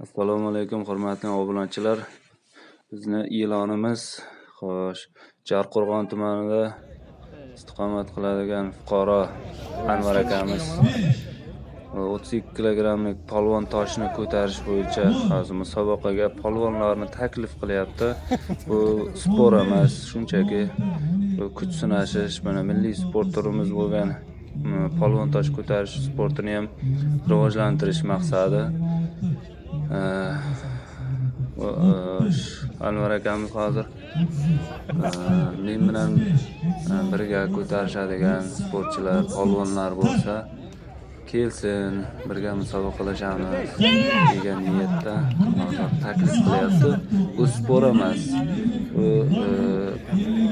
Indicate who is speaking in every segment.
Speaker 1: Assalomu alaykum hurmatli obunachilar. Bizni e'lonimiz xo'sh, Jarqo'rg'on tumanida istiqomat qiladigan fuqaro Anvar akamiz 32 kilogrammlik polvon toshni ko'tarish bo'yicha hozir musobaqaga polvonlarni taklif qilyapti. Bu sport emas, shunchaki kuch sinashish, mana milliy sport turimiz bo'lgan polvon tosh ko'tarish sportini ham rivojlantirish maqsadi anvar akamiz hozir men bilan birga ko'tarishadigan sportchilar polvonlar bo'lsa kelsin birga musobaqalashamiz degan niyatda taklif qilyapti. Bu sport emas bu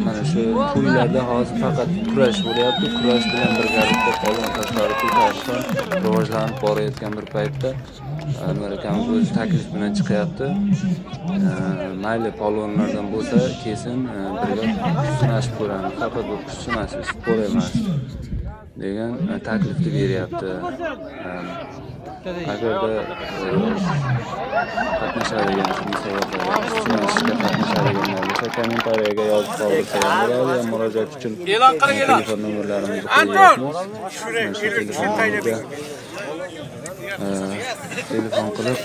Speaker 1: mana shu to'ylarda hozir faqat kurash bo'lyapti. Kurash bilan birgalikda polvon toshlari ko'tarish ham rivojlanib borayotgan bir paytda anvar akamiz o'zi taklif bilan chiqyapti. Mayli polvonlardan bo'lsa kelsin birga sinashib ko'ramiz faqat bu kuch sinashi sport emas degan e, taklifni beryapti. Agarda e, qatnashadigan musobaqaga qatnashadiganlar kommentariyaga yozib qoldirsa ham bo'ladi murojaat uchun e'lon qiling telefon nomerlarimizni qo'yyapmiz telefonlarimizga telefon qilib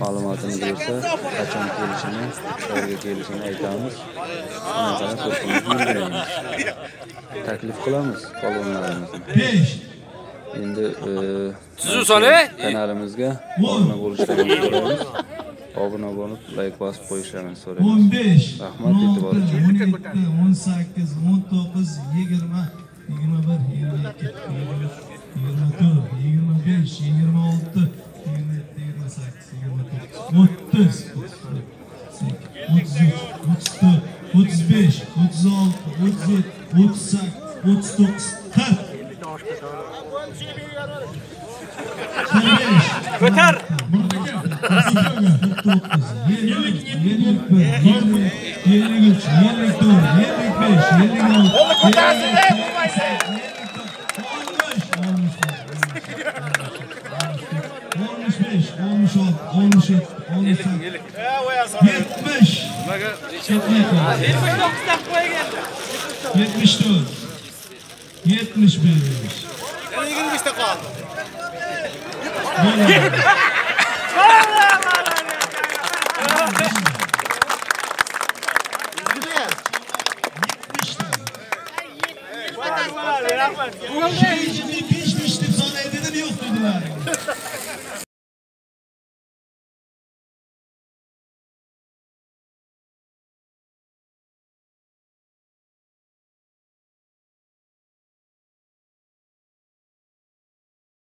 Speaker 1: ma'lumotini bersa qachon kelishini qayerga kelishini aytamiz. Taklif qilamiz polvonlarimizni endi kanalimizga obuna bo'lishlarini so'raymiz obuna bo'lib layk bosib qo'yishlarini so'raymiz. rahmat e'tibor uchun
Speaker 2: o'n sakkiz o'n to'qqiz yigirma yigirma bir yigirma ikki yigirma to'rt yigirma besh yigirma olti yigirma yetti yigirma sakkiz yigirma to'qqiz o'ttiz o'ttiz uch o'ttiz to'rt o'ttiz besh o'ttiz olti o'ttiz yetti o'ttiz sakkiz o'ttiz to'qqiz qirq
Speaker 3: Götür.
Speaker 2: Yenilik yenilik yenilik doğru, yenilik beş, yenilik altı. Onu kurtarsın hep bu
Speaker 3: maçı. Olmuş beş,
Speaker 2: olmuş alt, olmuş et, olmuş alt. Yetmiş. Yetmiş dokuzdan koya geldi. Yetmiş dört. 75.
Speaker 3: Yani 25 de kaldı.
Speaker 2: Bu şey içinde geçmiştim sana evde de yok dediler.